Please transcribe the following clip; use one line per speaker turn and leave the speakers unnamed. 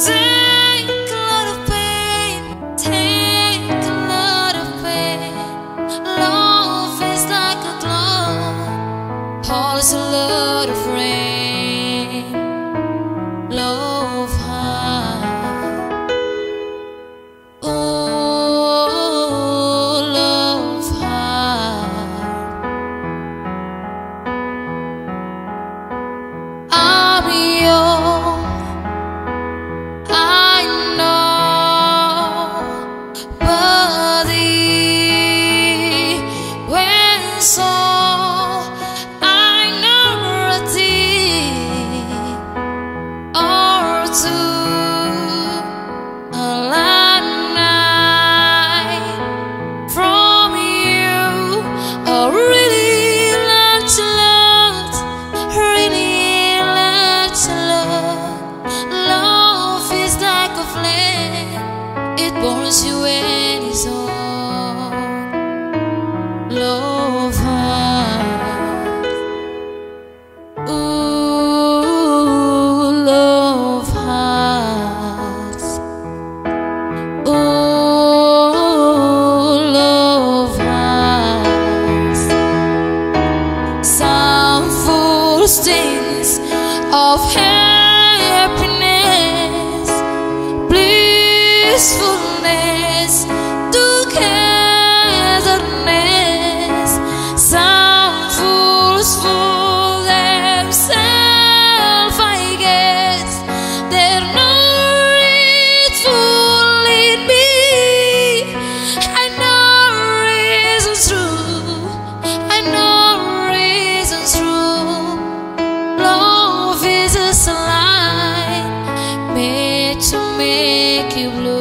to of happiness, make you blue.